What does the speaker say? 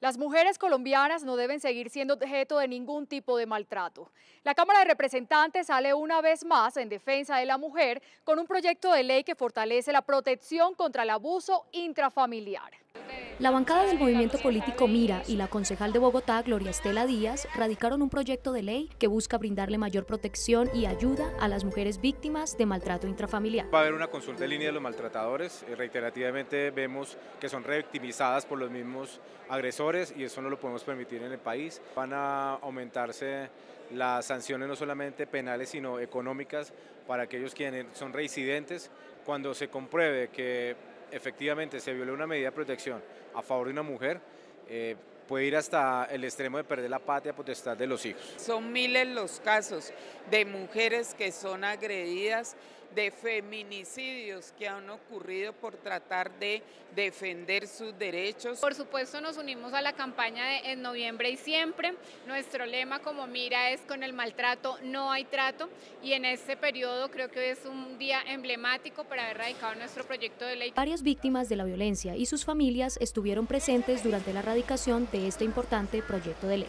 Las mujeres colombianas no deben seguir siendo objeto de ningún tipo de maltrato. La Cámara de Representantes sale una vez más en defensa de la mujer con un proyecto de ley que fortalece la protección contra el abuso intrafamiliar. La bancada del movimiento político Mira y la concejal de Bogotá, Gloria Estela Díaz, radicaron un proyecto de ley que busca brindarle mayor protección y ayuda a las mujeres víctimas de maltrato intrafamiliar. Va a haber una consulta en línea de los maltratadores. Eh, reiterativamente vemos que son revictimizadas por los mismos agresores y eso no lo podemos permitir en el país. Van a aumentarse las sanciones no solamente penales sino económicas para aquellos quienes son reincidentes cuando se compruebe que efectivamente se violó una medida de protección a favor de una mujer, eh, puede ir hasta el extremo de perder la patria potestad de los hijos. Son miles los casos de mujeres que son agredidas de feminicidios que han ocurrido por tratar de defender sus derechos. Por supuesto nos unimos a la campaña de en noviembre y siempre. Nuestro lema como mira es con el maltrato no hay trato y en este periodo creo que hoy es un día emblemático para haber radicado nuestro proyecto de ley. Varias víctimas de la violencia y sus familias estuvieron presentes durante la radicación este importante proyecto de ley.